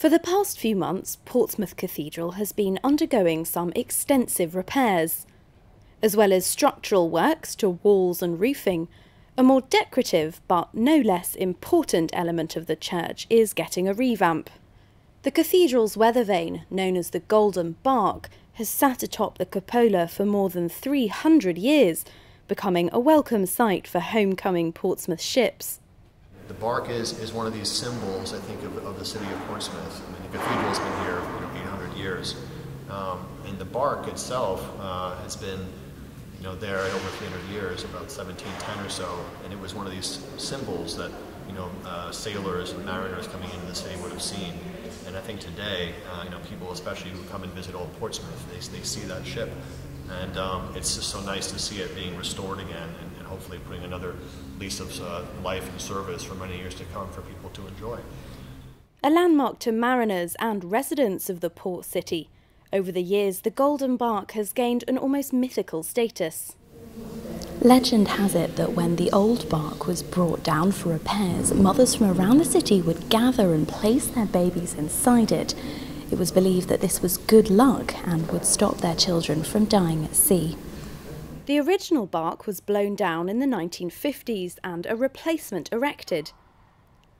For the past few months, Portsmouth Cathedral has been undergoing some extensive repairs. As well as structural works to walls and roofing, a more decorative but no less important element of the church is getting a revamp. The cathedral's weather vane, known as the Golden Barque, has sat atop the cupola for more than 300 years, becoming a welcome sight for homecoming Portsmouth ships. The barque is, is one of these symbols, I think, of, of the city of Portsmouth. I mean, the cathedral's been here you know, 800 years. Um, and the barque itself uh, has been you know, there over 300 years, about 1710 or so. And it was one of these symbols that you know, uh, sailors and mariners coming into the city would have seen. And I think today, uh, you know, people especially who come and visit Old Portsmouth, they, they see that ship. And um, it's just so nice to see it being restored again and, and hopefully putting another lease of uh, life and service for many years to come for people to enjoy. A landmark to mariners and residents of the port city. Over the years, the Golden Barque has gained an almost mythical status. Legend has it that when the old barque was brought down for repairs, mothers from around the city would gather and place their babies inside it. It was believed that this was good luck and would stop their children from dying at sea. The original barque was blown down in the 1950s and a replacement erected.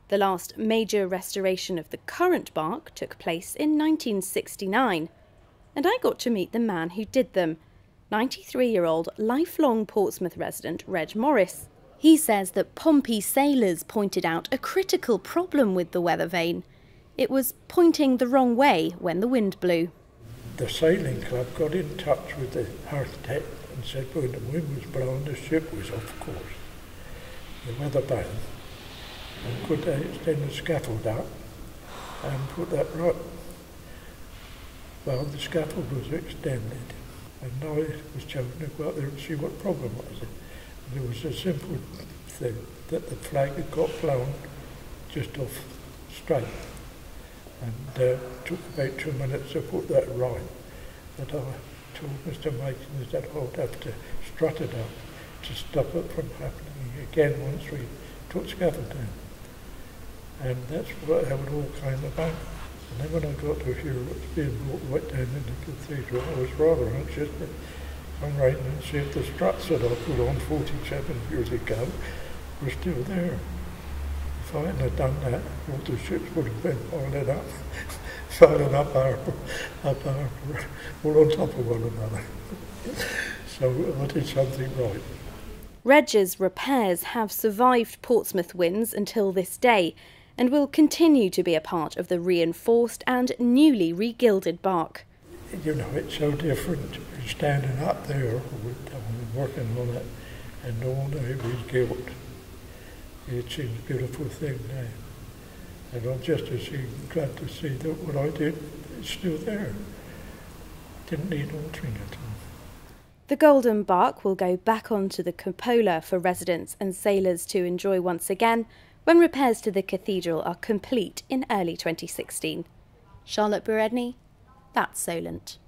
The last major restoration of the current barque took place in 1969, and I got to meet the man who did them, 93 year old lifelong Portsmouth resident Reg Morris. He says that Pompey sailors pointed out a critical problem with the weather vane. It was pointing the wrong way when the wind blew. The sailing club got in touch with the architect and said when the wind was blowing, the ship was off course. The weather band. And could they extend the scaffold up and put that right? Well, the scaffold was extended, and now it was chosen to go out there and see what problem was. And it was a simple thing that the flag had got blown just off straight. And uh, took about two minutes to put that right. But I told Mr. Makins that I would have to strut it up to stop it from happening again once we took scaffold down. And that's what, how it all came about. And then when I got to hear what was being brought right down in the cathedral, I was rather anxious right in and see if the struts that I put on 47 years ago were still there. If I hadn't done that, all the ships would have been piled up, piling up our, up our, all on top of one another. so I did something right. Reg's repairs have survived Portsmouth winds until this day and will continue to be a part of the reinforced and newly regilded barque. You know, it's so different standing up there with, um, working on it and knowing that it seems a beautiful thing now. And I'm just as glad to see that what I did is still there. Didn't need altering at all. The Golden Barque will go back onto the cupola for residents and sailors to enjoy once again when repairs to the cathedral are complete in early 2016. Charlotte Briere-Edney, that's Solent.